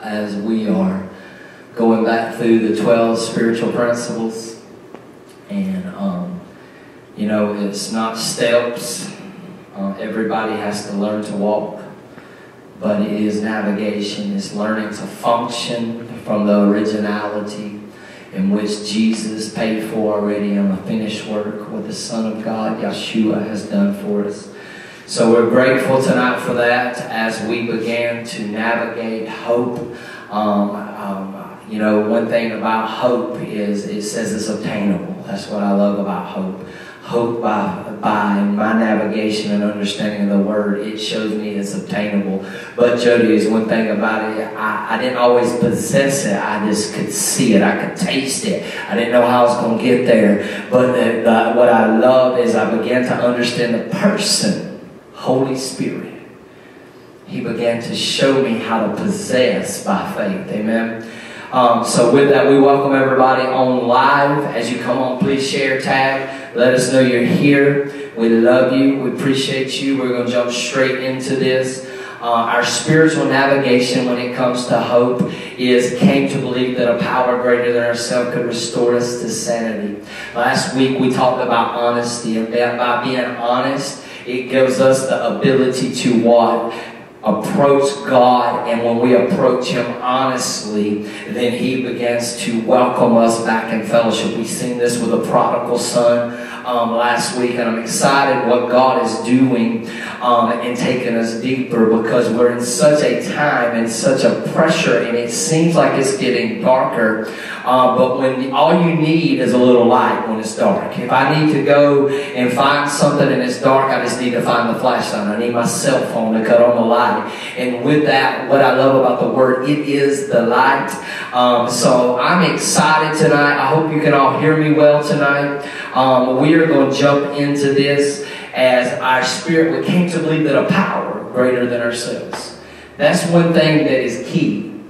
as we are going back through the 12 spiritual principles. And, um, you know, it's not steps. Uh, everybody has to learn to walk. But it is navigation. It's learning to function from the originality in which Jesus paid for already on the finished work, what the Son of God, Yeshua, has done for us. So we're grateful tonight for that as we began to navigate hope. Um, um, you know, one thing about hope is it says it's obtainable. That's what I love about hope. Hope by, by my navigation and understanding of the word, it shows me it's obtainable. But Jody is one thing about it, I, I didn't always possess it. I just could see it. I could taste it. I didn't know how I was going to get there. But the, the, what I love is I began to understand the person Holy Spirit. He began to show me how to possess by faith. Amen. Um, so with that, we welcome everybody on live. As you come on, please share, tag. Let us know you're here. We love you. We appreciate you. We're going to jump straight into this. Uh, our spiritual navigation when it comes to hope is came to believe that a power greater than ourselves could restore us to sanity. Last week we talked about honesty and by being honest, it gives us the ability to what? Approach God, and when we approach Him honestly, then He begins to welcome us back in fellowship. We've seen this with the prodigal son um, last week, and I'm excited what God is doing um, and taking us deeper because we're in such a time and such a pressure, and it seems like it's getting darker. Uh, but when all you need is a little light when it's dark. If I need to go and find something and it's dark, I just need to find the flashlight. I need my cell phone to cut on the light. And with that, what I love about the word, it is the light. Um, so I'm excited tonight. I hope you can all hear me well tonight. Um, we are going to jump into this as our spirit, we came to believe that a power greater than ourselves. That's one thing that is key.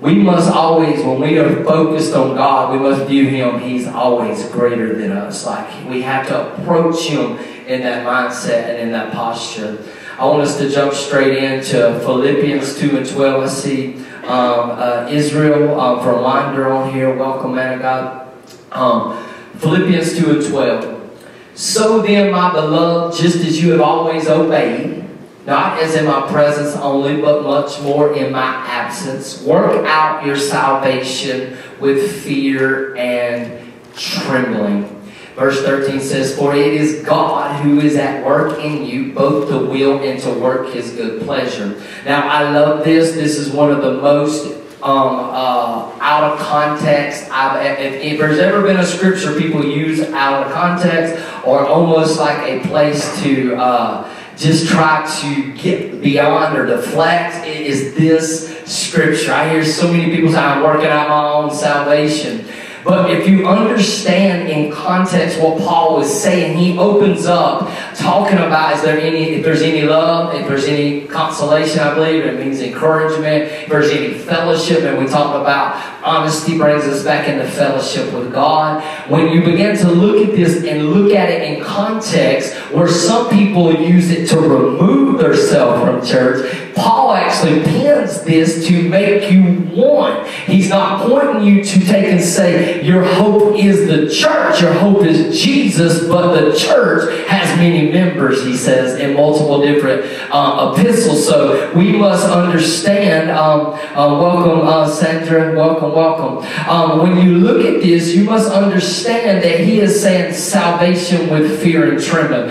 We must always, when we are focused on God, we must view Him, He's always greater than us. Like we have to approach Him in that mindset and in that posture. I want us to jump straight into Philippians 2 and 12. I see um, uh, Israel um, from Winder on here. Welcome, man of God. Um, Philippians 2 and 12. So then, my beloved, just as you have always obeyed, not as in my presence only, but much more in my absence, work out your salvation with fear and trembling. Verse 13 says, For it is God who is at work in you, both to will and to work his good pleasure. Now, I love this. This is one of the most um, uh, out of context. I've, if, if, there's ever been a scripture people use out of context or almost like a place to uh, just try to get beyond or deflect, is this scripture. I hear so many people say, I'm working out my own salvation. But if you understand in context what Paul was saying, he opens up talking about is there any if there's any love, if there's any consolation, I believe, it means encouragement, if there's any fellowship, and we talk about honesty brings us back into fellowship with God. When you begin to look at this and look at it in context, where some people use it to remove themselves from church, Paul actually pins this to make you one. He's not pointing you to take and say, Your hope is the church, your hope is Jesus, but the church has many members, he says, in multiple different uh, epistles. So we must understand. Um, uh, welcome, uh, Sandra. Welcome, welcome. Um, when you look at this, you must understand that he is saying salvation with fear and trembling.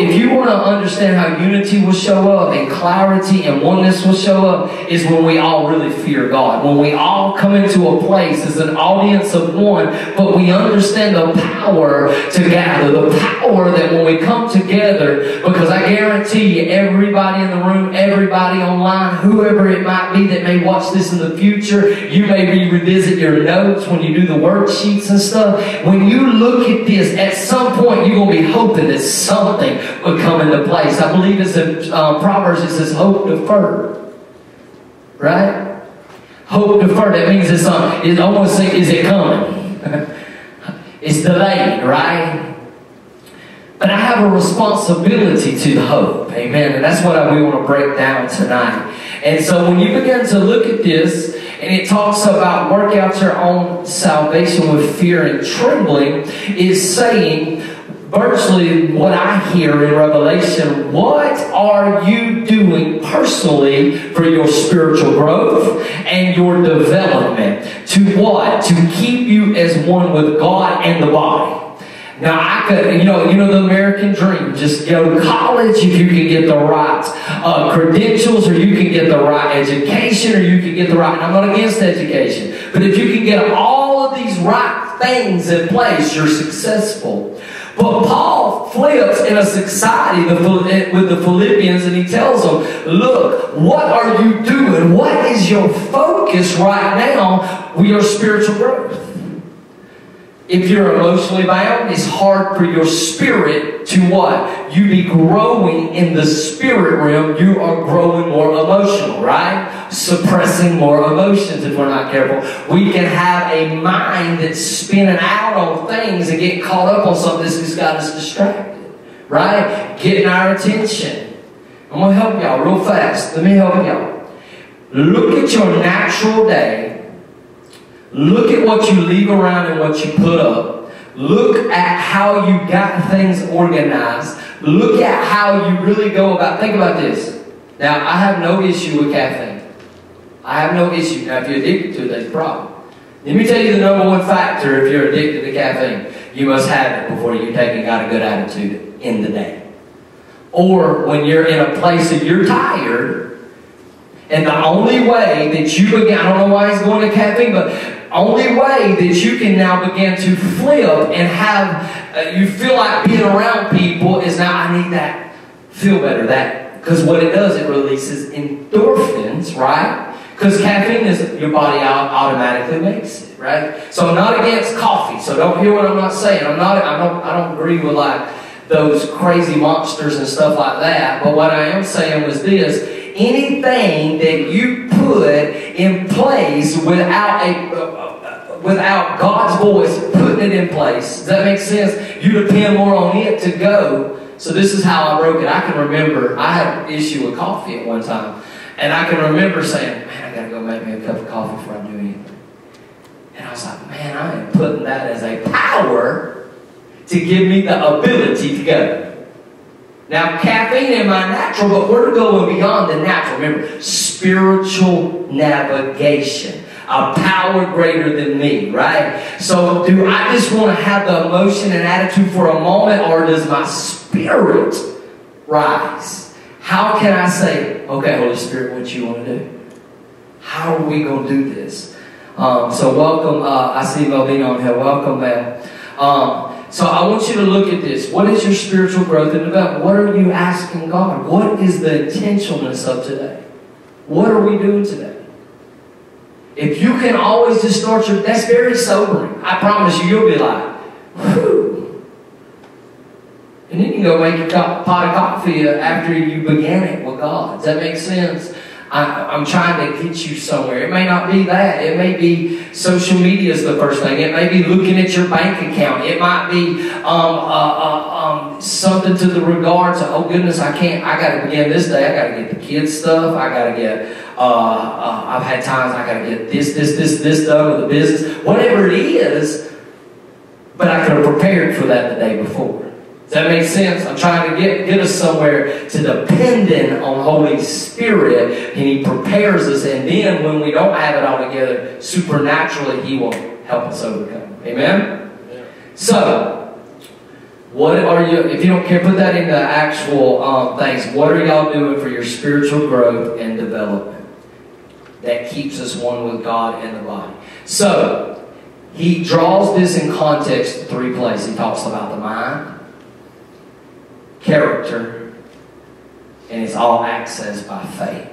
If you want to understand how unity will show up and clarity and oneness will show up, is when we all really fear God. When we all come into a place as an audience of one, but we understand the power to gather, the power that when we come together, because I guarantee you, everybody in the room, everybody online, whoever it might be that may watch this in the future, you may be revisit your notes when you do the worksheets and stuff. When you look at this, at some point you're going to be hoping that something would come into place. I believe it's in um, Proverbs, it says hope deferred. Right? Hope deferred. That means it's, um, it's almost like, is it coming? it's delayed, right? But I have a responsibility to hope. Amen. And that's what I, we want to break down tonight. And so when you begin to look at this, and it talks about work out your own salvation with fear and trembling, is saying virtually what I hear in Revelation. What are you doing personally for your spiritual growth and your development? To what? To keep you as one with God and the body. Now I could, you know, you know the American dream. Just go to college if you can get the right uh, credentials, or you can get the right education, or you can get the right. I'm not against education, but if you can get all of these right things in place, you're successful. But Paul flips in a society with the Philippians and he tells them, Look, what are you doing? What is your focus right now with your spiritual growth? If you're emotionally bound, it's hard for your spirit to what? You be growing in the spirit realm. You are growing more emotional, right? Suppressing more emotions if we're not careful. We can have a mind that's spinning out on things and get caught up on something that's got us distracted, right? Getting our attention. I'm going to help y'all real fast. Let me help y'all. Look at your natural day Look at what you leave around and what you put up. Look at how you got things organized. Look at how you really go about. Think about this. Now, I have no issue with caffeine. I have no issue. Now, if you're addicted to it, that's a problem. Let me tell you the number one factor if you're addicted to caffeine. You must have it before you take and got a good attitude in the day. Or when you're in a place that you're tired, and the only way that you begin, I don't know why he's going to caffeine, but only way that you can now begin to flip and have uh, you feel like being around people is now I need that feel better. That because what it does it releases endorphins right? Because caffeine is your body automatically makes it right? So I'm not against coffee so don't hear what I'm not saying. I'm not I don't I don't agree with like those crazy monsters and stuff like that. But what I am saying was this anything that you put in place without a uh, uh, uh, without God's voice putting it in place. Does that make sense? You depend more on it to go. So this is how I broke it. I can remember I had an issue with coffee at one time. And I can remember saying, man, I gotta go make me a cup of coffee before I do anything. And I was like, man, I am putting that as a power to give me the ability to go. Now, caffeine is my natural, but we're going beyond the natural. Remember, spiritual navigation a power greater than me, right? So do I just want to have the emotion and attitude for a moment, or does my spirit rise? How can I say, okay, Holy Spirit, what you want to do? How are we going to do this? Um, so welcome, uh, I see Melvina on here. Welcome, man. Um, so I want you to look at this. What is your spiritual growth and development? What are you asking God? What is the intentionalness of today? What are we doing today? If you can always just start your, that's very sobering. I promise you, you'll be like, whew. And then you can go make your pot of coffee after you began it with God. Does that make sense? I, am trying to get you somewhere. It may not be that. It may be social media is the first thing. It may be looking at your bank account. It might be um, uh, uh, um, something to the regards of, oh goodness, I can't, I got to begin this day. I got to get the kids stuff. I got to get, uh, uh, I've had times I got to get this, this, this, this done with the business. Whatever it is, but I could have prepared for that the day before. Does that make sense? I'm trying to get, get us somewhere to dependent on Holy Spirit, and He prepares us, and then when we don't have it all together, supernaturally He will help us overcome. Amen? Yeah. So, what are you, if you don't care, put that into actual um, things. What are y'all doing for your spiritual growth and development that keeps us one with God and the body? So, he draws this in context three places. He talks about the mind, character, and it's all accessed by faith.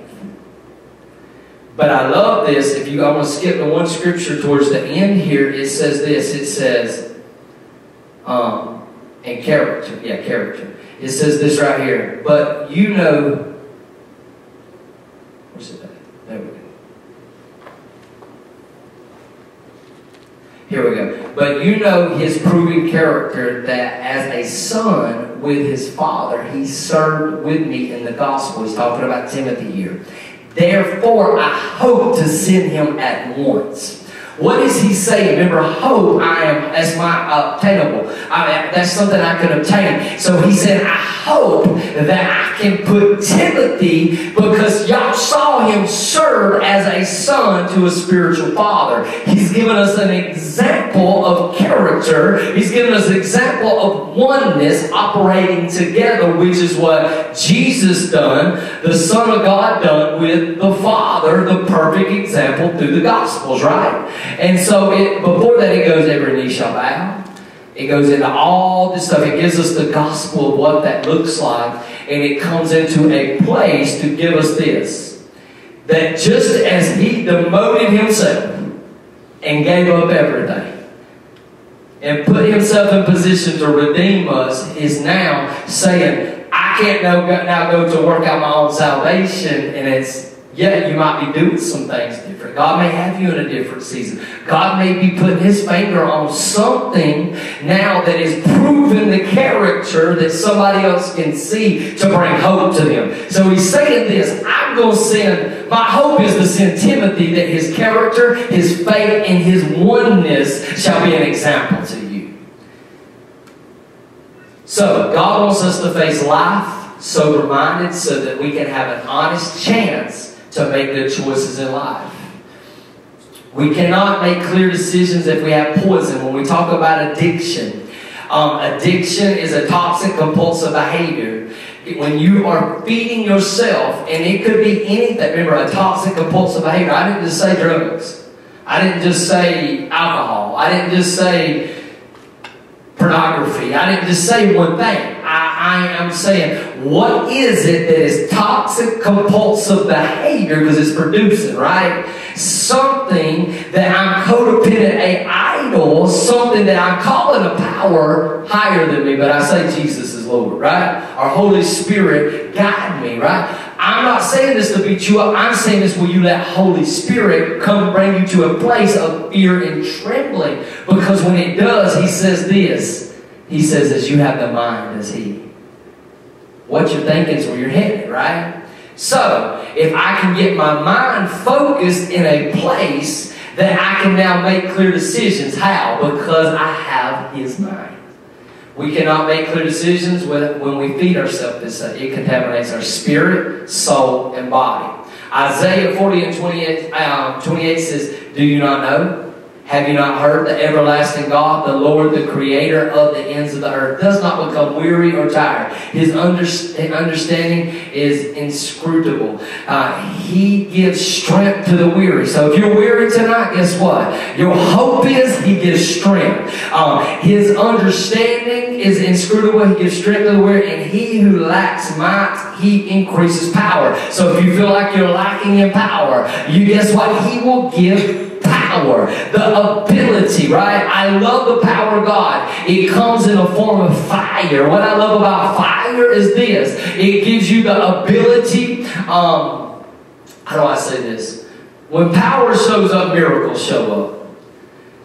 But I love this. If you, I want to skip to one scripture towards the end here. It says this. It says, um, and character. Yeah, character. It says this right here. But you know, where's it? There we go. Here we go. But you know his proven character that as a son with his father, he served with me in the gospel. He's talking about Timothy here. Therefore, I hope to send him at once. What is he saying? Remember, hope I am as my obtainable. I, that's something I can obtain. So he said, I hope that I can put Timothy because y'all saw him serve as a son to a spiritual father. He's given us an example of character. He's given us an example of oneness operating together, which is what Jesus done, the Son of God done with the Father, the perfect example through the Gospels, right? And so it, before that, it goes every knee shall bow. It goes into all this stuff. It gives us the gospel of what that looks like. And it comes into a place to give us this. That just as he demoted himself and gave up everything and put himself in position to redeem us, is now saying, I can't now go to work out my own salvation and it's yeah, you might be doing some things different. God may have you in a different season. God may be putting his finger on something now that is proving the character that somebody else can see to bring hope to them. So he's saying this, I'm going to send, my hope is to send Timothy that his character, his faith, and his oneness shall be an example to you. So God wants us to face life sober-minded so that we can have an honest chance to make good choices in life. We cannot make clear decisions if we have poison. When we talk about addiction, um, addiction is a toxic, compulsive behavior. When you are feeding yourself, and it could be anything. Remember, a toxic, compulsive behavior. I didn't just say drugs. I didn't just say alcohol. I didn't just say pornography. I didn't just say one thing. I, I am saying, what is it that is toxic, compulsive behavior because it's producing, right? Something that I'm codependent, a idol, something that I'm calling a power higher than me, but I say Jesus is Lord, right? Our Holy Spirit guide me, right? I'm not saying this to beat you up. I'm saying this will you let Holy Spirit come bring you to a place of fear and trembling. Because when it does, he says this. He says, as you have the mind as he. What you're thinking is where you're headed, right? So, if I can get my mind focused in a place that I can now make clear decisions. How? Because I have his mind. We cannot make clear decisions when we feed ourselves this. It contaminates our spirit, soul, and body. Isaiah 40 and 28, uh, 28 says, Do you not know? Have you not heard the everlasting God, the Lord, the creator of the ends of the earth, does not become weary or tired? His understanding is inscrutable. Uh, he gives strength to the weary. So if you're weary tonight, guess what? Your hope is He gives strength. Um, his understanding is inscrutable. He gives strength to the weary. And he who lacks might, He increases power. So if you feel like you're lacking in power, you guess what? He will give power, the ability, right? I love the power of God. It comes in a form of fire. What I love about fire is this it gives you the ability. Um, how do I say this? When power shows up, miracles show up.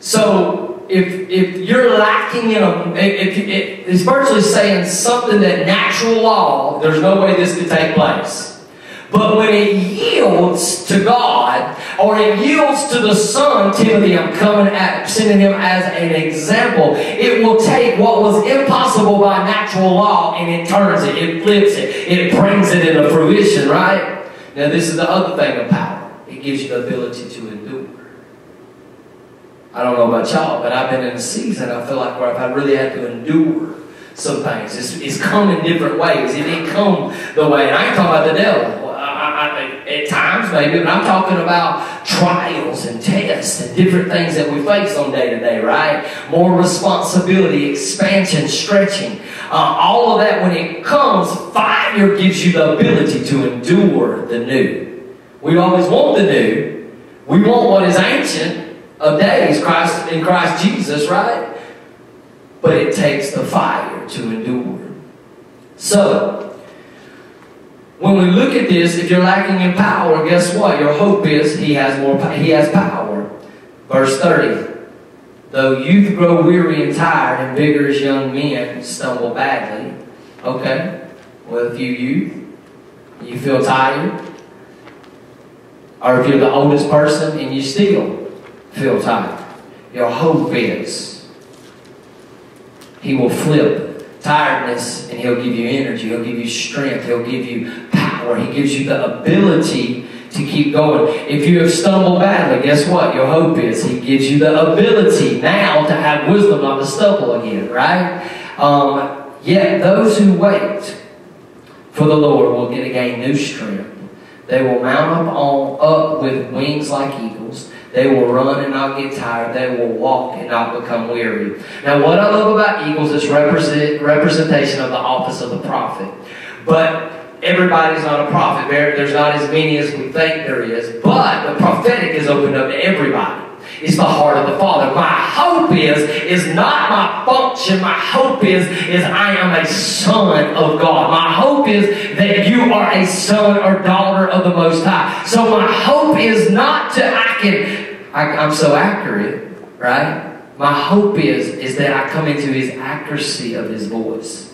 So if, if you're lacking in a, if, if, it's virtually saying something that natural law, there's no way this could take place. But when it yields to God, or it yields to the Son, Timothy, I'm coming at sending him as an example. It will take what was impossible by natural law and it turns it, it flips it, it brings it into fruition, right? Now this is the other thing of power. It gives you the ability to endure. I don't know about y'all, but I've been in a season I feel like where I've really had to endure some things. It's, it's come in different ways. It didn't come the way, and I ain't talking about the devil at times maybe, but I'm talking about trials and tests and different things that we face on day to day, right? More responsibility, expansion, stretching. Uh, all of that, when it comes, fire gives you the ability to endure the new. We always want the new. We want what is ancient of days, Christ in Christ Jesus, right? But it takes the fire to endure. So, when we look at this, if you're lacking in power, guess what? Your hope is he has more. He has power. Verse 30. Though youth grow weary and tired, and vigorous young men stumble badly. Okay. Well, if you youth, you feel tired. Or if you're the oldest person and you still feel tired, your hope is He will flip tiredness and He'll give you energy. He'll give you strength. He'll give you power. He gives you the ability to keep going. If you have stumbled badly, guess what? Your hope is He gives you the ability now to have wisdom not to stumble again, right? Um, yet those who wait for the Lord will get again new strength. They will mount up on up with wings like eagles. They will run and not get tired. They will walk and not become weary. Now, what I love about eagles is represent, representation of the office of the prophet. But everybody's not a prophet. there's not as many as we think there is. But the prophetic is opened up to everybody. It's the heart of the Father. My hope is, is not my function. My hope is, is I am a son of God. My hope is that you are a son or daughter of the Most High. So my hope is not to, I can, I, I'm so accurate, right? My hope is, is that I come into His accuracy of His voice.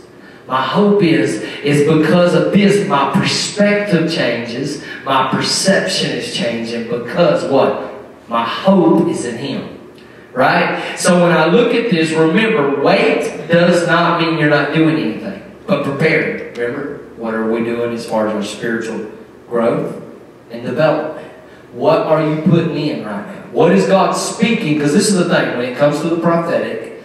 My hope is, is because of this, my perspective changes, my perception is changing because what? My hope is in Him. Right? So when I look at this, remember, wait does not mean you're not doing anything, but preparing. Remember? What are we doing as far as our spiritual growth and development? What are you putting in right now? What is God speaking? Because this is the thing, when it comes to the prophetic,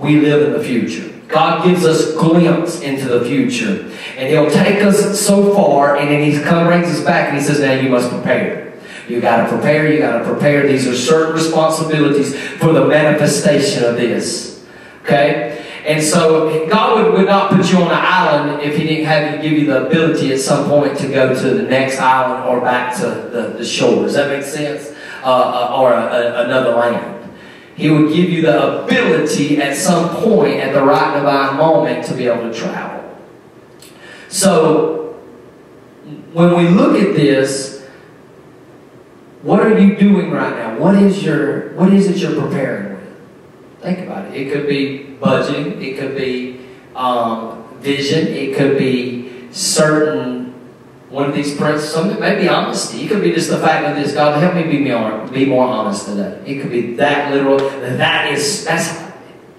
we live in the future. God gives us glimpse into the future. And He'll take us so far, and then He comes, brings us back, and He says, now you must prepare. You got to prepare, you got to prepare. These are certain responsibilities for the manifestation of this. Okay? And so God would, would not put you on an island if He didn't have you give you the ability at some point to go to the next island or back to the, the shore. Does that make sense? Uh, uh, or a, a, another land. He would give you the ability at some point at the right divine moment to be able to travel. So, when we look at this, what are you doing right now? What is your what is it you're preparing with? Think about it. It could be budgeting. It could be um, vision. It could be certain one of these principles. Some may be honesty. It could be just the fact of this. God, help me be more, be more honest today. It could be that literal. That is that's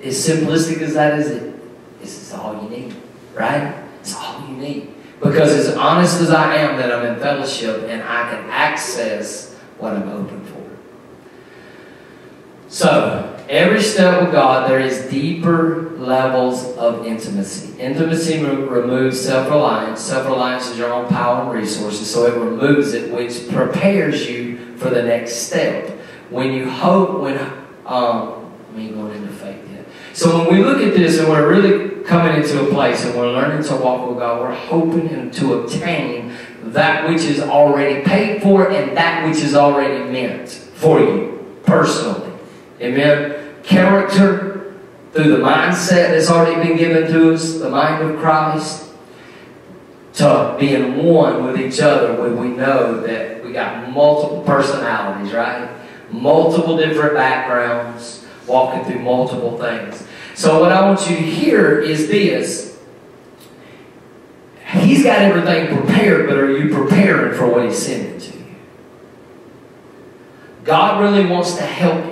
as simplistic as that is. It is all you need, right? It's all you need. Because as honest as I am, that I'm in fellowship and I can access what I'm open for. So Every step with God, there is deeper levels of intimacy. Intimacy removes self-reliance. Self-reliance is your own power and resources, so it removes it, which prepares you for the next step. When you hope, when um, I mean going into faith yet. So when we look at this and we're really coming into a place and we're learning to walk with God, we're hoping to obtain that which is already paid for and that which is already meant for you personally. Amen character through the mindset that's already been given to us, the mind of Christ, to being one with each other when we know that we got multiple personalities, right? Multiple different backgrounds, walking through multiple things. So what I want you to hear is this. He's got everything prepared, but are you preparing for what he's sending to you? God really wants to help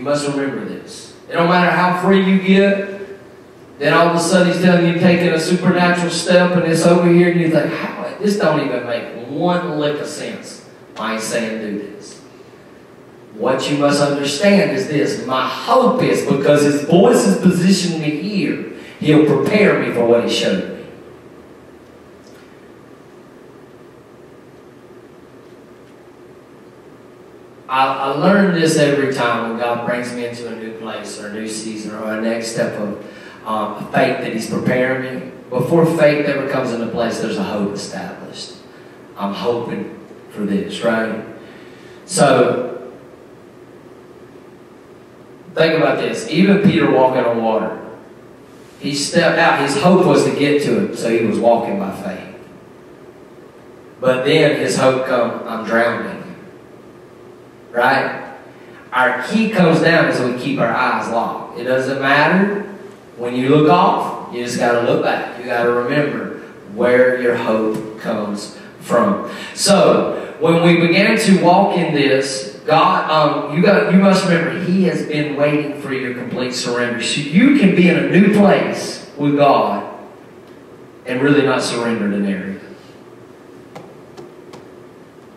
you. Must remember this. It don't matter how free you get, then all of a sudden he's telling you taking a supernatural step and it's over here and you think, how this don't even make one lick of sense. Why he's saying do this. What you must understand is this. My hope is because his voice has positioned me here, he'll prepare me for what he showed me. I, I learn this every time when God brings me into a new place or a new season or a next step of um, faith that He's preparing me. Before faith ever comes into place, there's a hope established. I'm hoping for this, right? So, think about this. Even Peter walking on water, he stepped out. His hope was to get to it, so he was walking by faith. But then his hope come, I'm drowning. Right? Our key comes down is we keep our eyes locked. It doesn't matter when you look off, you just got to look back. You got to remember where your hope comes from. So, when we began to walk in this, God, um, you got, you must remember, He has been waiting for your complete surrender. So you can be in a new place with God and really not surrender an area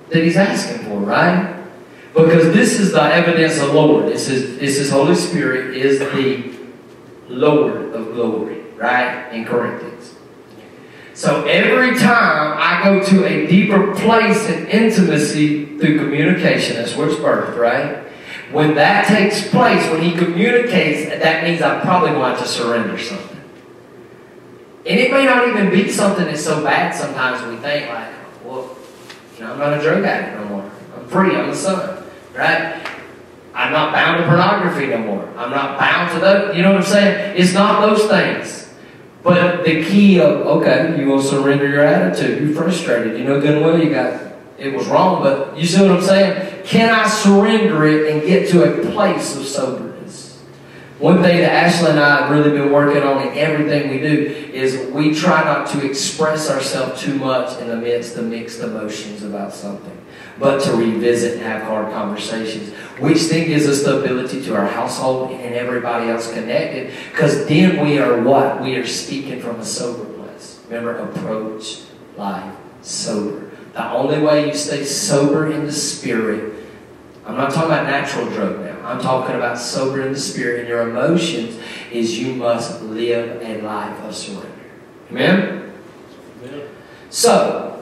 that He's asking for, right? Because this is the evidence of the Lord. This is this is Holy Spirit is the Lord of glory, right? In Corinthians. So every time I go to a deeper place in intimacy through communication, that's where it's birthed, right? When that takes place, when he communicates, that means I probably want to surrender something. And it may not even be something that's so bad sometimes we think, like, well, you know, I'm not a drug addict no more. I'm free, I'm a son, right? I'm not bound to pornography no more. I'm not bound to that. You know what I'm saying? It's not those things. But the key of, okay, you will surrender your attitude. You're frustrated. You know good and well you got, it was wrong, but you see what I'm saying? Can I surrender it and get to a place of soberness? One thing that Ashley and I have really been working on in everything we do is we try not to express ourselves too much in the midst of mixed emotions about something but to revisit and have hard conversations, which then gives us the ability to our household and everybody else connected, because then we are what? We are speaking from a sober place. Remember, approach life sober. The only way you stay sober in the spirit, I'm not talking about natural drug now, I'm talking about sober in the spirit and your emotions, is you must live a life of surrender. Amen? Amen. So,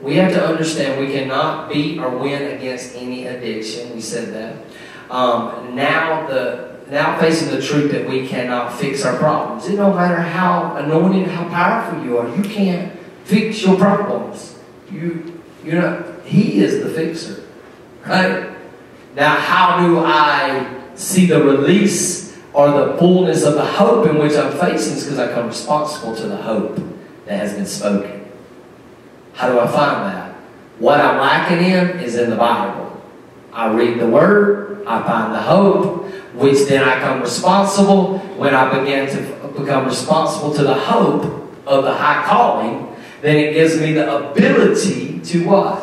we have to understand we cannot beat or win against any addiction. We said that. Um, now the now facing the truth that we cannot fix our problems. It don't matter how anointed, how powerful you are. You can't fix your problems. You you know He is the fixer, right? Now, how do I see the release or the fullness of the hope in which I'm facing? Is because I come responsible to the hope that has been spoken. How do I find that? What I'm lacking in is in the Bible. I read the Word, I find the hope, which then I come responsible. When I begin to become responsible to the hope of the high calling, then it gives me the ability to what?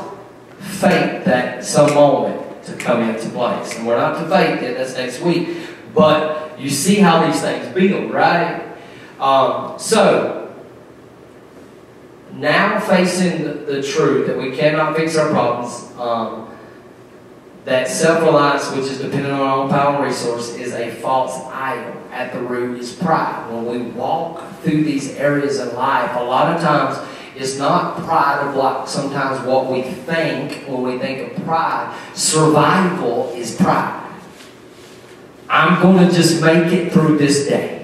Faith that some moment to come into place. And we're not to faith it, that's next week. But you see how these things build, right? Um, so, now facing the, truth that we cannot fix our problems, um, that self-reliance, which is dependent on our own power and resource, is a false idol. At the root is pride. When we walk through these areas in life, a lot of times it's not pride of like sometimes what we think when we think of pride. Survival is pride. I'm going to just make it through this day.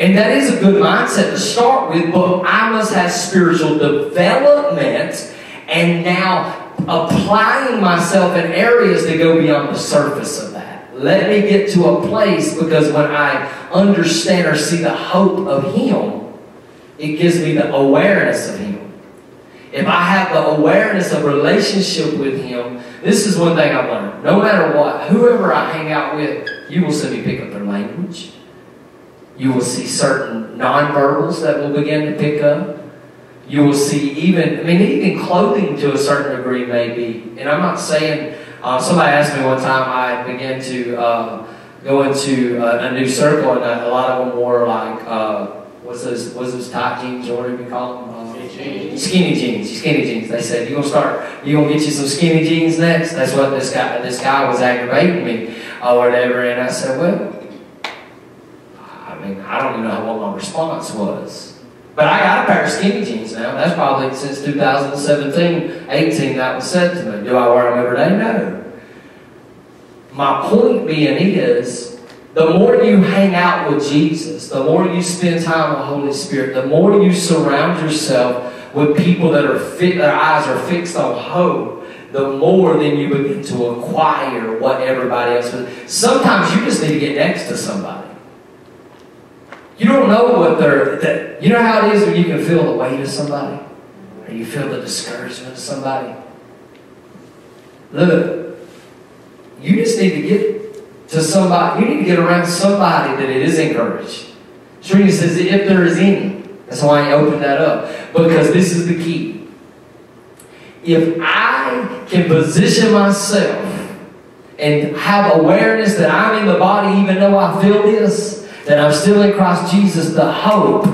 And that is a good mindset to start with, but I must have spiritual development and now applying myself in areas that go beyond the surface of that. Let me get to a place because when I understand or see the hope of Him, it gives me the awareness of Him. If I have the awareness of relationship with Him, this is one thing I've learned. No matter what, whoever I hang out with, you will see me pick up their language. You will see certain nonverbals that will begin to pick up. You will see even, I mean, even clothing to a certain degree maybe. And I'm not saying, uh, somebody asked me one time, I began to uh, go into a, a, new circle, and a, a, lot of them wore like, uh, what's those, what's those tight jeans, or whatever you call them? Uh, skinny jeans, skinny jeans. They said, you're going to start, you're going to get you some skinny jeans next? That's what this guy, this guy was aggravating me or whatever. And I said, well, mean, I don't even know what my response was. But I got a pair of skinny jeans now. That's probably since 2017, 18 that was said to me. Do I wear them every day? No. My point being is, the more you hang out with Jesus, the more you spend time with the Holy Spirit, the more you surround yourself with people that are fit, their eyes are fixed on hope, the more then you begin to acquire what everybody else. Sometimes you just need to get next to somebody. You don't know what they're, that, you know how it is when you can feel the weight of somebody? Or you feel the discouragement of somebody? Look, you just need to get to somebody, you need to get around somebody that it is encouraged. Serena says, if there is any. That's why I opened that up. Because this is the key. if I can position myself and have awareness that I'm in the body, even though I feel this, that I'm still in Christ Jesus, the hope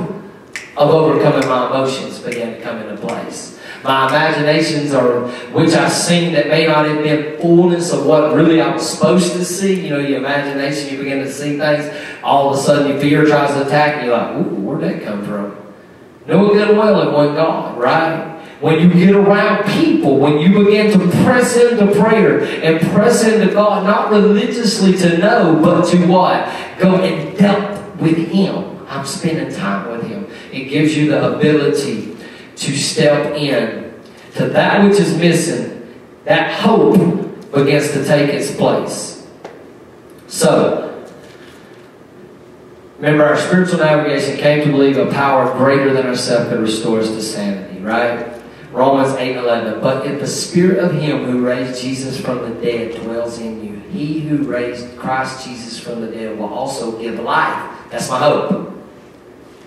of overcoming my emotions began to come into place. My imaginations are, which I've seen that may not have been fullness of what really I was supposed to see. You know, your imagination, you begin to see things. All of a sudden, your fear tries to attack, and you're like, ooh, where'd that come from? No good will in one God, right? When you get around people, when you begin to press into prayer and press into God, not religiously to know, but to what? Go in depth with Him. I'm spending time with Him. It gives you the ability to step in to that which is missing. That hope begins to take its place. So, remember our spiritual navigation came to believe a power greater than ourselves could restore us to sanity, right? Romans 8 11. But if the spirit of him who raised Jesus from the dead dwells in you, he who raised Christ Jesus from the dead will also give life. That's my hope.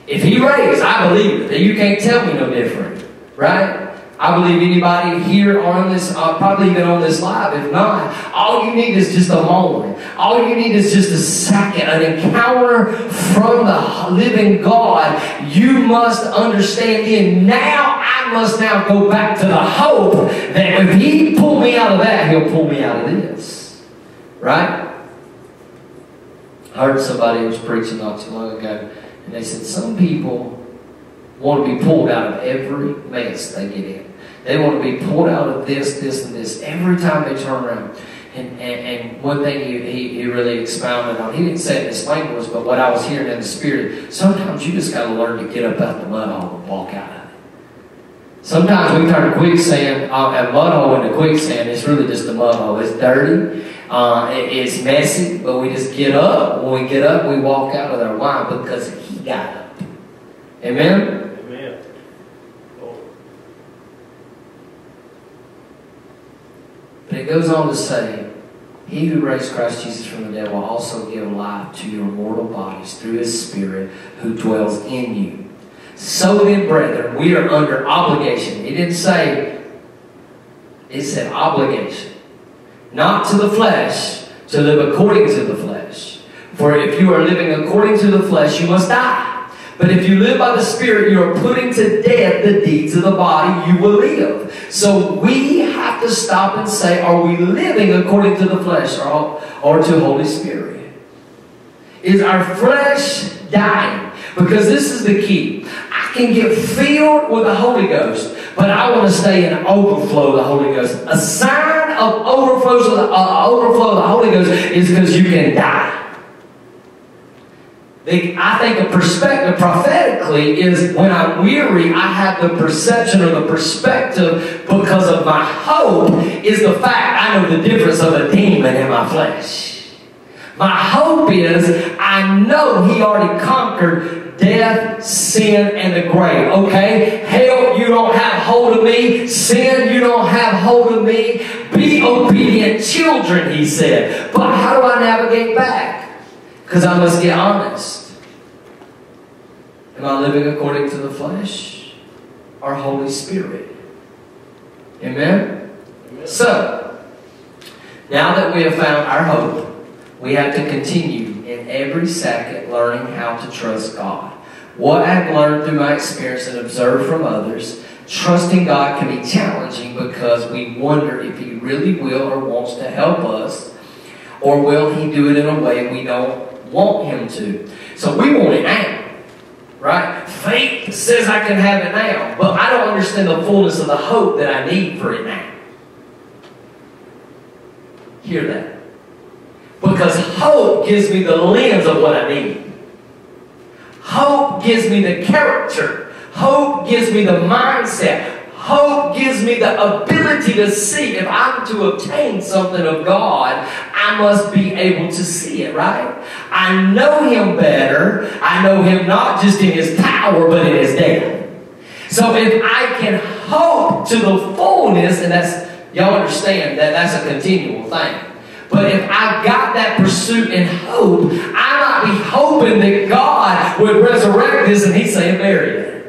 If he raised, I believe it. You can't tell me no different. Right? I believe anybody here on this, uh, probably even on this live, if not, all you need is just a moment. All you need is just a second, an encounter from the living God. You must understand in now, I must now go back to the hope that if He pulled me out of that, He'll pull me out of this. Right? I heard somebody was preaching not too long ago, and they said some people want to be pulled out of every mess they get in. They want to be pulled out of this, this, and this every time they turn around. And, and, and one thing he, he, he, really expounded on, he didn't say it in his language, but what I was hearing in the spirit, sometimes you just got to learn to get up out the mud hole and walk out. Sometimes we turn quicksand, uh, a mud hole into quicksand, it's really just a mud hole. It's dirty, uh, it, it's messy, but we just get up. When we get up, we walk out of there. Why? Because he got up. Amen. Amen? But it goes on to say, He who raised Christ Jesus from the dead will also give life to your mortal bodies through His Spirit who dwells in you. So then, brethren, we are under obligation. He didn't say, it said obligation. Not to the flesh, to live according to the flesh. For if you are living according to the flesh, you must die. But if you live by the Spirit, you are putting to death the deeds of the body, you will live. So we have to stop and say, are we living according to the flesh or, or to Holy Spirit? Is our flesh dying? Because this is the key. Can get filled with the Holy Ghost, but I want to stay in overflow of the Holy Ghost. A sign of overflow of the, uh, overflow of the Holy Ghost is because you can die. I think a perspective prophetically is when I'm weary, I have the perception or the perspective because of my hope is the fact I know the difference of a demon in my flesh. My hope is I know he already conquered death, sin, and the grave. Okay? Hell, you don't have hold of me. Sin, you don't have hold of me. Be obedient children, he said. But how do I navigate back? Because I must get honest. Am I living according to the flesh or Holy Spirit? Amen? Amen? So, now that we have found our hope, we have to continue in every second learning how to trust God. What I've learned through my experience and observed from others, trusting God can be challenging because we wonder if He really will or wants to help us, or will He do it in a way we don't want Him to. So we want it now. Right? Faith says I can have it now, but I don't understand the fullness of the hope that I need for it now. Hear that. Because hope gives me the lens of what I need. Hope gives me the character. Hope gives me the mindset. Hope gives me the ability to see. If I'm to obtain something of God, I must be able to see it, right? I know Him better. I know Him not just in His power, but in His death. So if I can hope to the fullness, and that's, y'all understand that that's a continual thing. But if I got that pursuit and hope, I might be hoping that God would resurrect this and He'd say, bury it.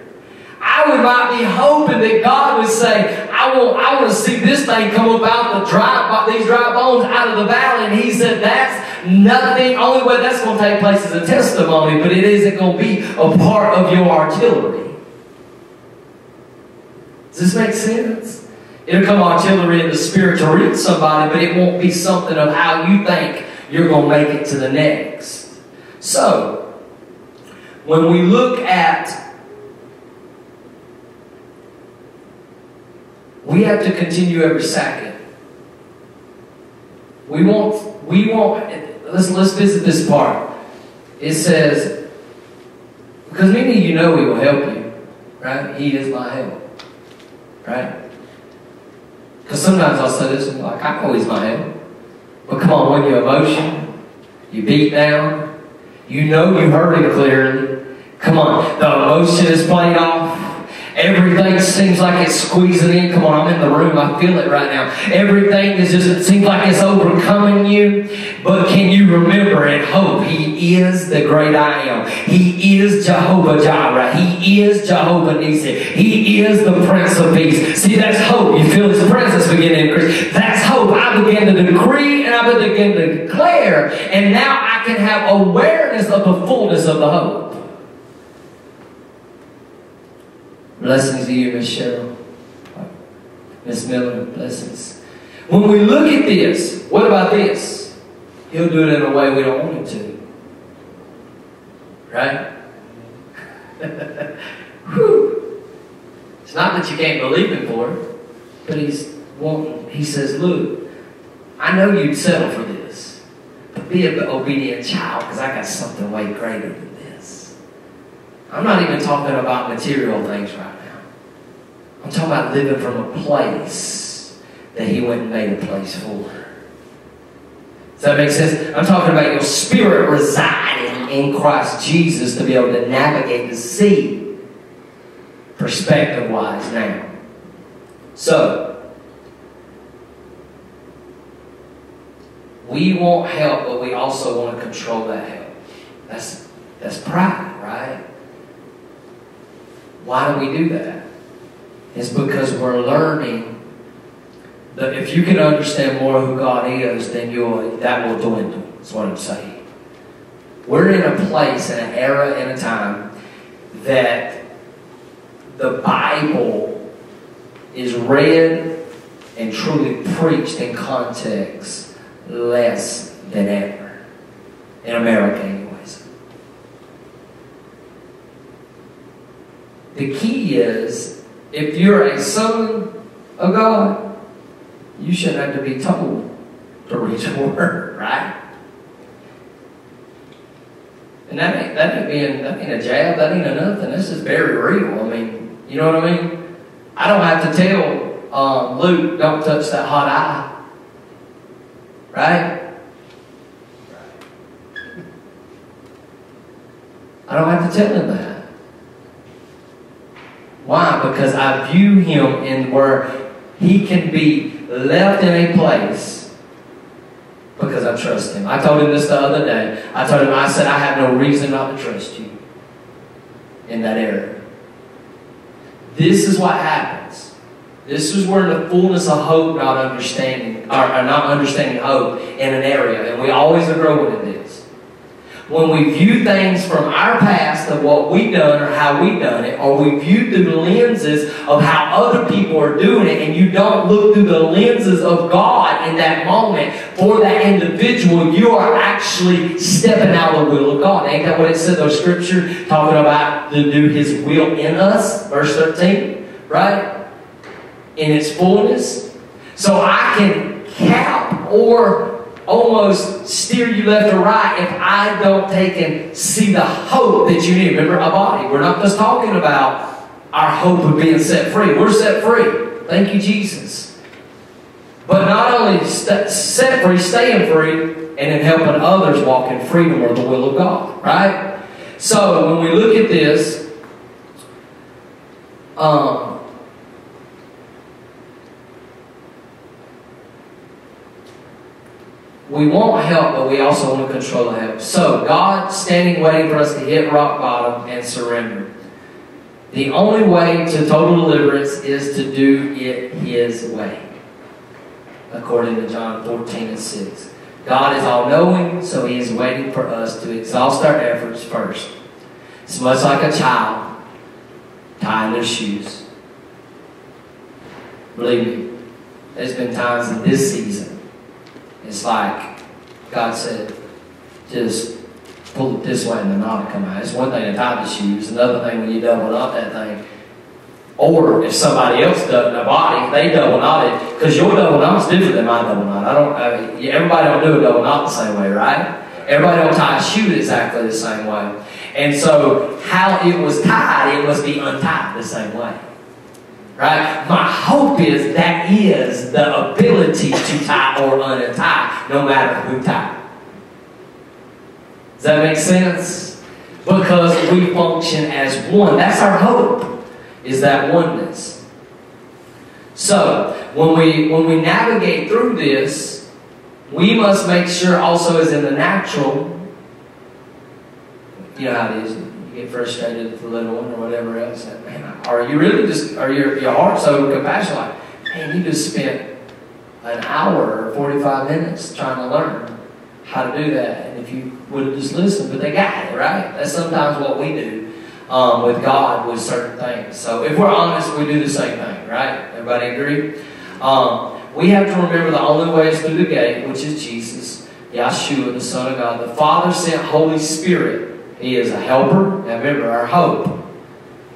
I would might be hoping that God would say, I want, I want to see this thing come up out the dry, these dry bones out of the valley. And he said, that's nothing. Only way that's going to take place is a testimony, but it isn't going to be a part of your artillery. Does this make sense? It'll come artillery in the spirit to reach somebody, but it won't be something of how you think you're going to make it to the next. So, when we look at we have to continue every second. We won't, we won't, let's, let's visit this part. It says, because many of you know He will help you, right? He is my help, right? Because sometimes I'll say this like, I know He's my help. But come on, when you're emotion, you beat down, you know you heard it clearly. Come on, the emotion is playing off. Everything seems like it's squeezing in. Come on, I'm in the room. I feel it right now. Everything is just, it seems like it's overcoming you. But can you remember and hope He is the great I am. He is Jehovah Jireh. He is Jehovah Nissi. He is the Prince of Peace. See, that's hope. You feel His presence begin to increase. That's hope. I begin to decree and I begin to declare. And now I can have awareness of the fullness of the hope. Blessings to you, Miss Cheryl. Miss Miller, blessings. When we look at this, what about this? He'll do it in a way we don't want him to. Right? Whew. It's not that you can't believe him for but he's wanting, he says, look, I know you'd settle for this, but be an obedient child because I got something way greater than this. I'm not even talking about material things right now. I'm talking about living from a place that He went and made a place for. Does that make sense? I'm talking about your spirit residing in Christ Jesus to be able to navigate the sea perspective wise now. So, we want help, but we also want to control that help. That's, that's pride, right? Why do we do that? It's because we're learning that if you can understand more who God is, then you'll, that will dwindle. That's what I'm saying. We're in a place, in an era, and a time that the Bible is read and truly preached in context less than ever. In America, anyways. The key is if you're a son of God, you shouldn't have to be told to read the word, right? And that ain't that ain't being that ain't a jab, that ain't a nothing. This is very real. I mean, you know what I mean? I don't have to tell um, Luke, don't touch that hot eye. Right? I don't have to tell him that. Why? Because I view him in where he can be left in a place because I trust him. I told him this the other day. I told him, I said, I have no reason not to trust you in that area. This is what happens. This is where the fullness of hope, not understanding, or, or not understanding hope in an area, and we always are growing in this when we view things from our past of what we've done or how we've done it, or we view through the lenses of how other people are doing it, and you don't look through the lenses of God in that moment for that individual, you are actually stepping out of the will of God. Ain't that what it said, those scripture talking about to do His will in us? Verse 13, right? In its fullness. So I can cap or almost steer you left or right if I don't take and see the hope that you need. Remember, a body. We're not just talking about our hope of being set free. We're set free. Thank you, Jesus. But not only st- set free, staying free, and then helping others walk in freedom or the will of God. Right? So when we look at this, um, we want help, but we also want to control the help. So, God standing waiting for us to hit rock bottom and surrender. The only way to total deliverance is to do it His way, according to John 14 and 6. God is all knowing, so He is waiting for us to exhaust our efforts first. It's much like a child tying their shoes. Believe me, there's been times in this season, it's like God said, just pull it this way and the knot will come out. It's one thing to tie the shoes, another thing when you double knot that thing. Or if somebody else does the body, they double knot it, because your double knot's different than my double knot. I don't, I mean, everybody don't do a double knot the same way, right? Everybody don't tie a shoe exactly the same way. And so how it was tied, it must be untied the same way. Right? My hope is that is the ability to tie or untie, no matter who ties. Does that make sense? Because we function as one. That's our hope, is that oneness. So, when we when we navigate through this, we must make sure also as in the natural, you know how it is, get frustrated with the little one or whatever else. Man, are you really just are your your heart so compassionate? Like, man, you just spent an hour or 45 minutes trying to learn how to do that. And if you would have just listened, but they got it, right? That's sometimes what we do um, with God with certain things. So if we're honest, we do the same thing, right? Everybody agree? Um, we have to remember the only way is through the gate, which is Jesus, Yeshua, the Son of God. The Father sent Holy Spirit. He is a helper. Now remember, our hope.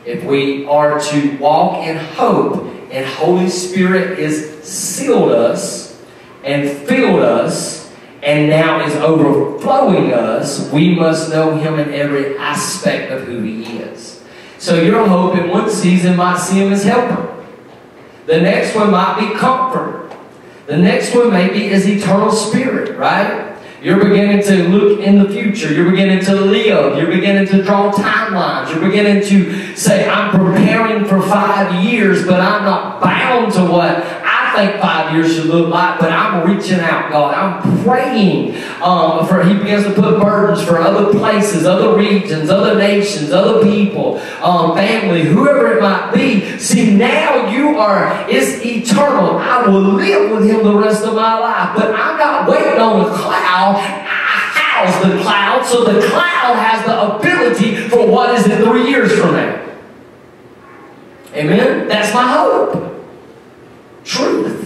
If we are to walk in hope, and Holy Spirit is sealed us and filled us and now is overflowing us, we must know Him in every aspect of who He is. So your hope in one season might see Him as helper. The next one might be comfort. The next one maybe is eternal spirit, right? You're beginning to look in the future. You're beginning to live. You're beginning to draw timelines. You're beginning to say, I'm preparing for five years, but I'm not bound to what think five years should look like, but I'm reaching out, God. I'm praying um, for, He begins to put burdens for other places, other regions, other nations, other people, um, family, whoever it might be. See, now you are, it's eternal. I will live with Him the rest of my life, but I'm not waiting on a cloud. I house the cloud, so the cloud has the ability for what is in three years from now. Amen? That's my hope truth.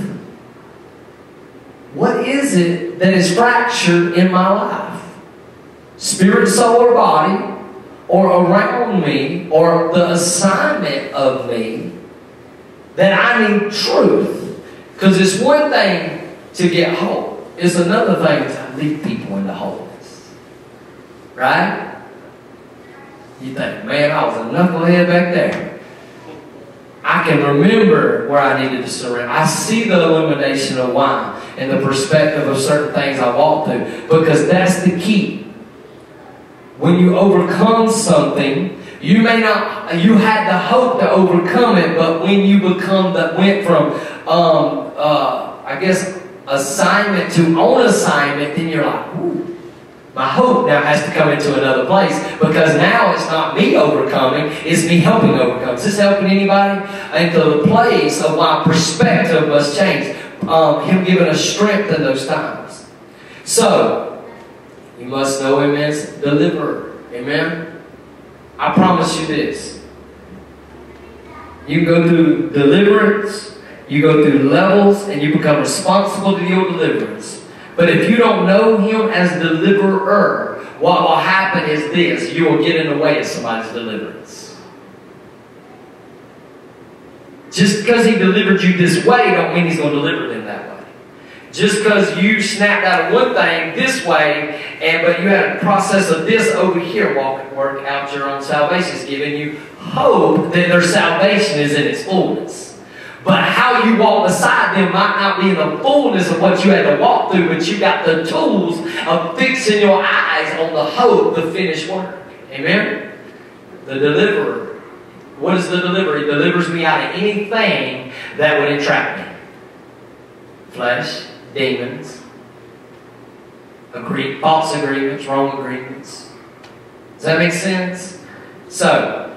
What is it that is fractured in my life? Spirit, soul, or body, or around me, or the assignment of me, that I need truth. Because it's one thing to get hope, it's another thing to lead people into holiness. Right? You think, man, I was a knucklehead back there. I can remember where I needed to surrender. I see the illumination of why and the perspective of certain things I walk through because that's the key. When you overcome something, you may not, you had the hope to overcome it, but when you become that went from, um, uh, I guess, assignment to on assignment, then you're like, ooh, my hope now has to come into another place because now it's not me overcoming, it's me helping overcome. Is this helping anybody? Into the place of my perspective must change. Um, him giving us strength in those times. So, you must know him as deliverer. Amen? I promise you this. You go through deliverance, you go through levels, and you become responsible to your deliverance. But if you don't know him as deliverer, what will happen is this. You will get in the way of somebody's deliverance. Just because he delivered you this way don't mean he's going to deliver them that way. Just because you snapped out of one thing this way, and but you had a process of this over here, walk work out your own salvation is giving you hope that their salvation is in its fullness. But how you walk beside them might not be in the fullness of what you had to walk through, but you got the tools of fixing your eyes on the hope, the finished work. Amen? The deliverer. What is the deliverer? He delivers me out of anything that would entrap me. Flesh, demons, agree, false agreements, wrong agreements. Does that make sense? So,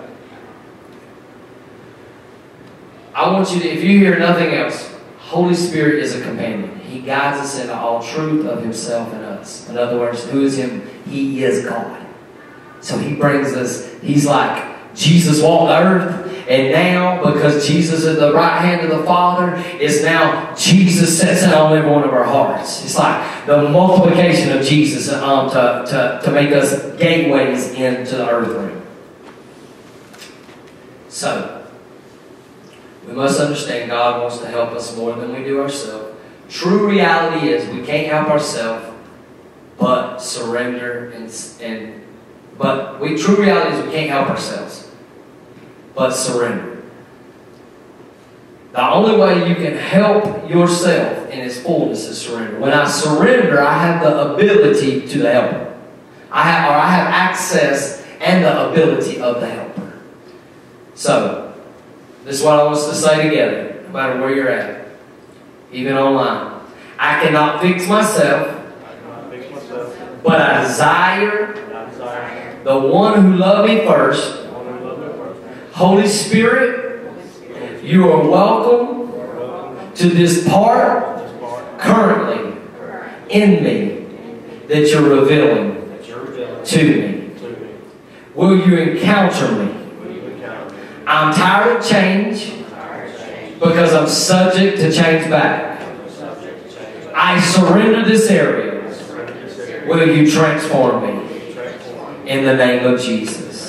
I want you to, if you hear nothing else, Holy Spirit is a companion. He guides us into all truth of Himself and us. In other words, who is Him? He is God. So He brings us, He's like Jesus walked the earth. And now, because Jesus is the right hand of the Father, is now Jesus sits on every one of our hearts. It's like the multiplication of Jesus um, to, to, to make us gateways into the earth realm. So, we must understand God wants to help us more than we do ourselves. True reality is we can't help ourselves, but surrender and, and but we true reality is we can't help ourselves but surrender. The only way you can help yourself in its fullness is surrender. When I surrender, I have the ability to the helper. I have, or I have access and the ability of the helper. So, this is what I want us to say together, no matter where you're at, even online. I cannot fix myself, but I desire the one who loved me first Holy Spirit, you are welcome to this part currently in me that you're revealing to me. Will you encounter me? I'm tired of change because I'm subject to change back. I surrender this area. Will you transform me? In the name of Jesus.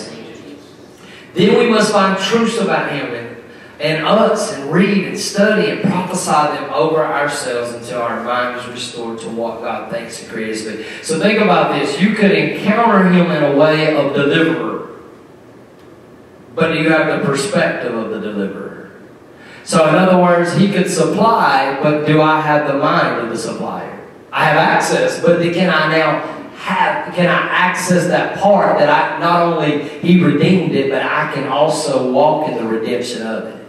Then we must find truths about Him and, and us and read and study and prophesy them over ourselves until our mind is restored to what God thinks and creates. So think about this. You could encounter Him in a way of deliverer, but you have the perspective of the deliverer. So in other words, He could supply, but do I have the mind of the supplier? I have access, but can I now have, can I access that part that I not only He redeemed it, but I can also walk in the redemption of it.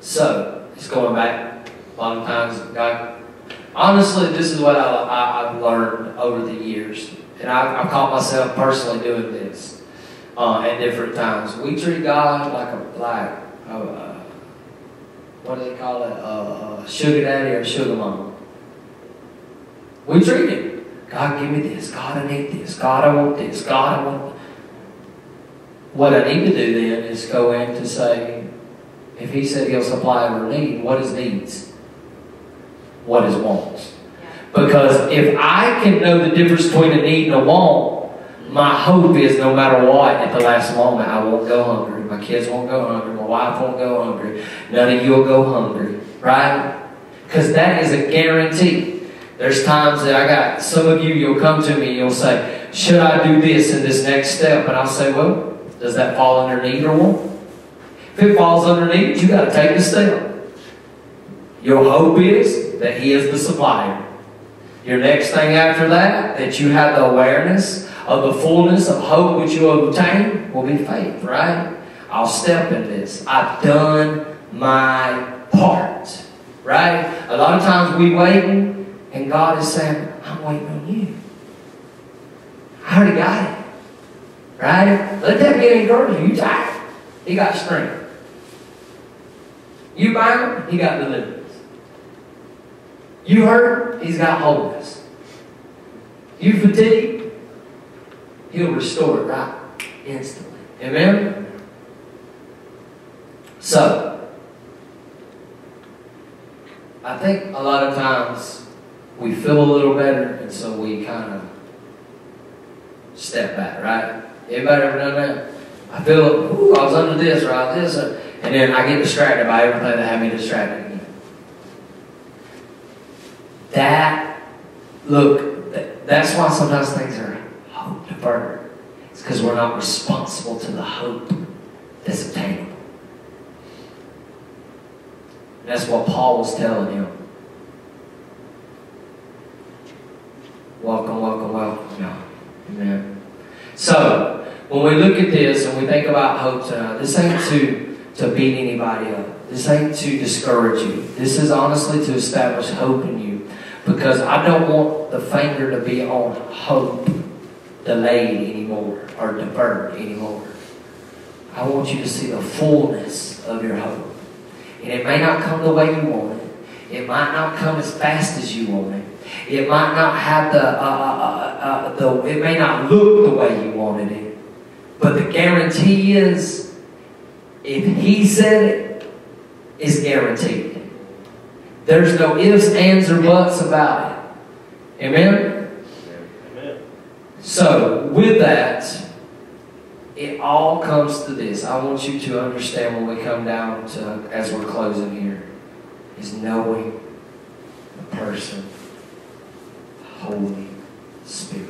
So, just going back, a lot of times, God, honestly, this is what I, have learned over the years. And I've, I've caught myself personally doing this uh, at different times. We treat God like a, like, uh, what do they call it? Uh, sugar daddy or sugar mama. We treat him. God, give me this. God, I need this. God, I want this. God, I want. What I need to do then is go in to say, if He said He'll supply our need, what is needs? What is wants? Because if I can know the difference between a need and a want, my hope is no matter what, at the last moment, I won't go hungry. My kids won't go hungry. My wife won't go hungry. None of you will go hungry. Right? Because that is a guarantee. There's times that I got, some of you, you'll come to me you'll say, should I do this in this next step? And I'll say, well, does that fall under need or want? If it falls under need, you got to take the step. Your hope is that He is the supplier. Your next thing after that, that you have the awareness of the fullness of hope which you obtain, will be faith, right? I'll step in this. I've done my part, right? A lot of times we waiting, and God is saying, I'm waiting on you. I already got it. Right? Let that be an encouragement. You tired? He got strength. You bound? He got deliverance. You hurt? He's got wholeness. You fatigued? He'll restore it right instantly. Amen? So, I think a lot of times we feel a little better, and so we kind of step back, right? Anybody ever done that? I feel, ooh, I was under this or I was this, and then I get distracted by everything that had me distracted again. That, look, that's why sometimes things are hope deferred. It's because we're not responsible to the hope that's obtainable. That's what Paul was telling him. Welcome, welcome, welcome. Amen. So, when we look at this and we think about hope tonight, this ain't to, to beat anybody up. This ain't to discourage you. This is honestly to establish hope in you. Because I don't want the finger to be on hope delayed anymore or deferred anymore. I want you to see the fullness of your hope. And it may not come the way you want it. It might not come as fast as you want it. It might not have the, uh, uh, uh, the it may not look the way you wanted it. But the guarantee is, if he said it, it's guaranteed. There's no ifs, ands, or buts about it. Amen? Amen. So, with that, it all comes to this. I want you to understand when we come down to, as we're closing here, is knowing the person, Holy Spirit.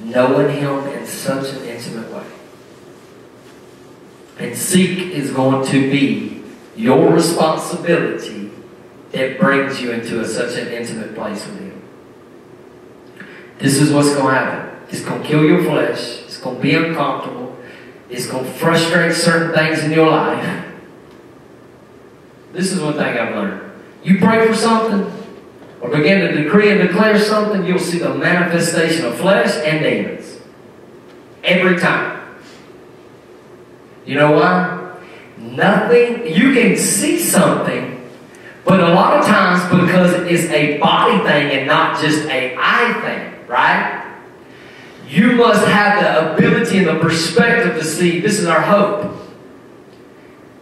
Knowing Him in such an intimate way. And seek is going to be your responsibility that brings you into a, such an intimate place with Him. This is what's going to happen. It's going to kill your flesh. It's going to be uncomfortable. It's going to frustrate certain things in your life. This is one thing I've learned. You pray for something or begin to decree and declare something, you'll see the manifestation of flesh and demons. Every time. You know why? Nothing, you can see something, but a lot of times because it's a body thing and not just a eye thing, right? You must have the ability and the perspective to see this is our hope.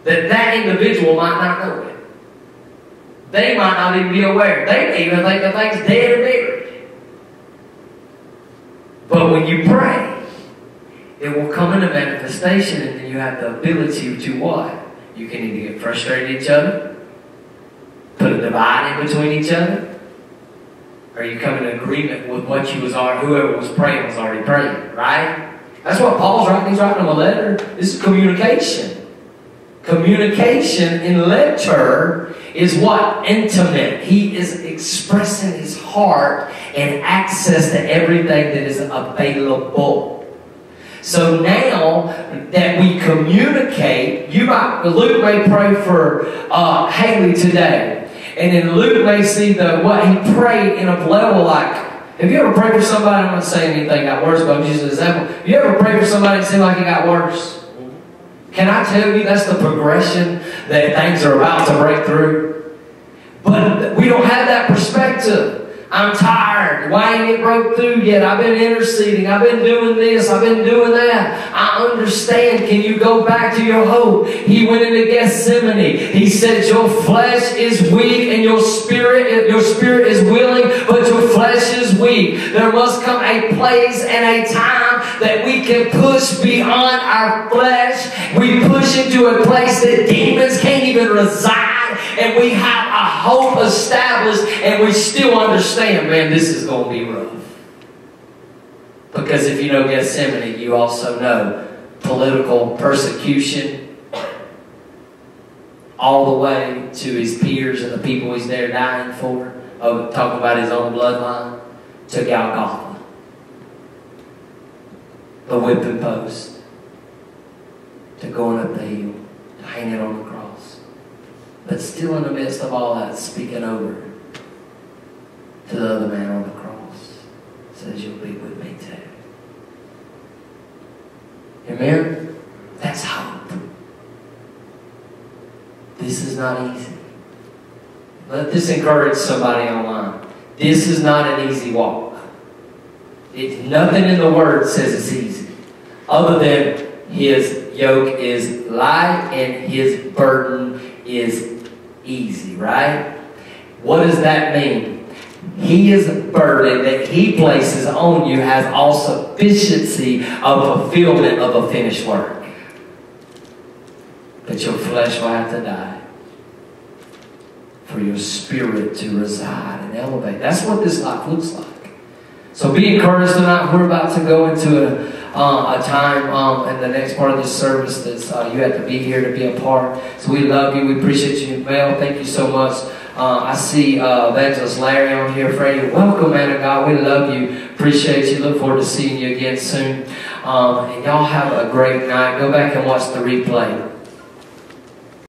That that individual might not know it. They might not even be aware. They may even think the thing's dead or buried. But when you pray, it will come into manifestation and then you have the ability to what? You can either get frustrated at each other, put a divide in between each other, or you come in agreement with what you was already, whoever was praying was already praying, right? That's what Paul's writing. He's writing them a letter. This is communication. Communication in letter is what? Intimate. He is expressing his heart and access to everything that is available. So now that we communicate, you might Luke may pray for uh, Haley today. And then Luke may see the what he prayed in a level like, have you ever prayed for somebody? I'm not saying anything got worse, but I'm just an example. You ever prayed for somebody and seemed like it got worse? Can I tell you that's the progression that things are about to break through? But we don't have that perspective. I'm tired. Why ain't it broke through yet? I've been interceding. I've been doing this. I've been doing that. I understand. Can you go back to your hope? He went into Gethsemane. He said, Your flesh is weak and your spirit, your spirit is willing, but your flesh is weak. There must come a place and a time that we can push beyond our flesh. We push into a place that demons can't even reside and we have a hope established and we still understand, man, this is going to be rough. Because if you know Gethsemane, you also know political persecution all the way to his peers and the people he's there dying for. Oh, talking about his own bloodline. To Golgotha. The whipping post. To going up the hill. To hanging on the. But still in the midst of all that, speaking over to the other man on the cross, says, You'll be with me too. Amen? That's hope. This is not easy. Let this encourage somebody online. This is not an easy walk. It, nothing in the Word says it's easy, other than His yoke is light and His burden is easy, right? What does that mean? He is a burden that He places on you has all sufficiency of fulfillment of a finished work. But your flesh will have to die for your spirit to reside and elevate. That's what this life looks like. So be encouraged tonight. We're about to go into a, uh, a time um, in the next part of this service that uh, you have to be here to be a part. So we love you. We appreciate you, Mel. Thank you so much. Uh, I see uh, Evangelist Larry on here. Freddie, welcome, man of God. We love you. Appreciate you. Look forward to seeing you again soon. Um, and y'all have a great night. Go back and watch the replay.